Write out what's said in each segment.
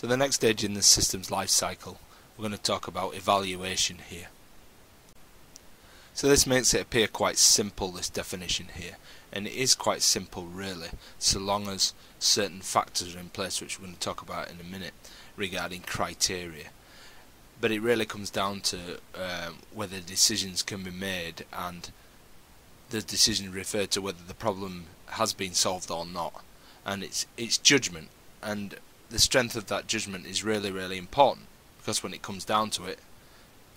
So the next stage in the system's life cycle, we're going to talk about evaluation here. So this makes it appear quite simple, this definition here. And it is quite simple really, so long as certain factors are in place, which we're going to talk about in a minute, regarding criteria. But it really comes down to um, whether decisions can be made and the decision referred to whether the problem has been solved or not. And it's, it's judgment. And the strength of that judgment is really, really important because when it comes down to it,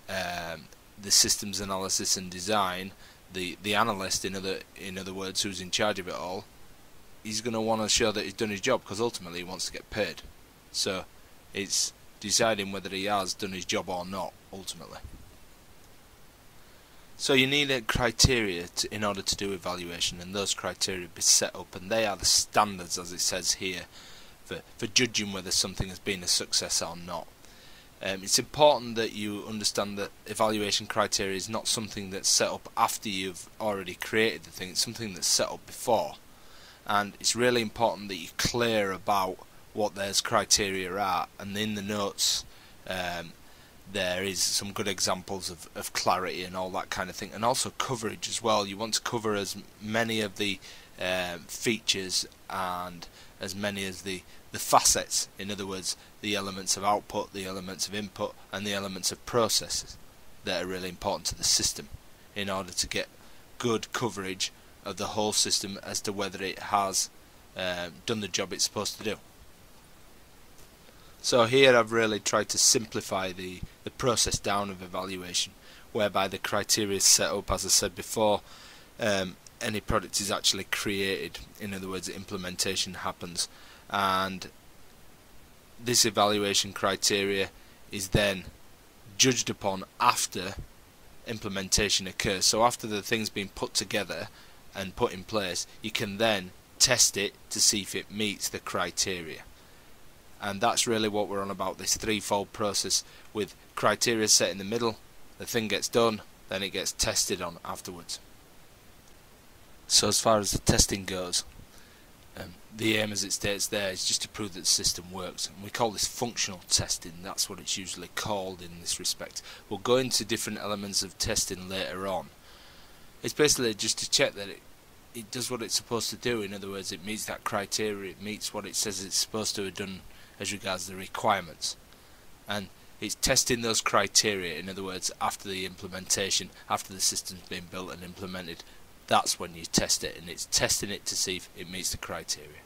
um, the systems analysis and design, the the analyst, in other in other words, who's in charge of it all, he's going to want to show that he's done his job because ultimately he wants to get paid. So it's deciding whether he has done his job or not ultimately. So you need a criteria to, in order to do evaluation, and those criteria be set up, and they are the standards, as it says here, for, for judging whether something has been a success or not. Um, it's important that you understand that evaluation criteria is not something that's set up after you've already created the thing, it's something that's set up before. And it's really important that you're clear about what those criteria are, and in the notes um, there is some good examples of, of clarity and all that kind of thing, and also coverage as well. You want to cover as many of the um, features and as many as the, the facets, in other words, the elements of output, the elements of input, and the elements of processes that are really important to the system in order to get good coverage of the whole system as to whether it has um, done the job it's supposed to do. So here I've really tried to simplify the, the process down of evaluation whereby the criteria is set up as I said before um, any product is actually created. In other words implementation happens. And this evaluation criteria is then judged upon after implementation occurs. So after the thing's been put together and put in place you can then test it to see if it meets the criteria and that's really what we're on about this threefold process with criteria set in the middle the thing gets done then it gets tested on afterwards so as far as the testing goes, um, the aim as it states there is just to prove that the system works. And we call this functional testing, that's what it's usually called in this respect. We'll go into different elements of testing later on. It's basically just to check that it, it does what it's supposed to do, in other words it meets that criteria, it meets what it says it's supposed to have done as regards the requirements. And it's testing those criteria, in other words, after the implementation, after the system's been built and implemented, that's when you test it and it's testing it to see if it meets the criteria.